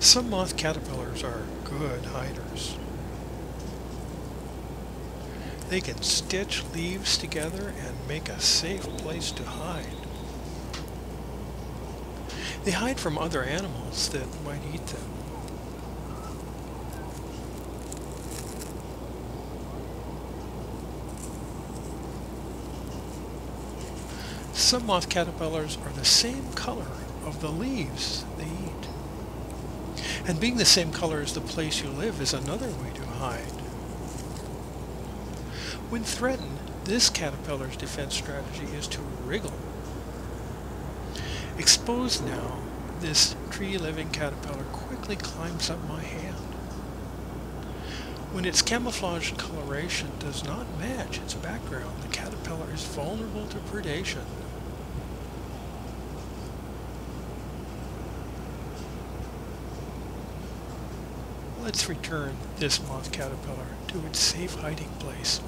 Some moth caterpillars are good hiders. They can stitch leaves together and make a safe place to hide. They hide from other animals that might eat them. Some moth caterpillars are the same color of the leaves they eat. And being the same color as the place you live is another way to hide. When threatened, this caterpillar's defense strategy is to wriggle. Exposed now, this tree-living caterpillar quickly climbs up my hand. When its camouflage coloration does not match its background, the caterpillar is vulnerable to predation. Let's return this moth caterpillar to its safe hiding place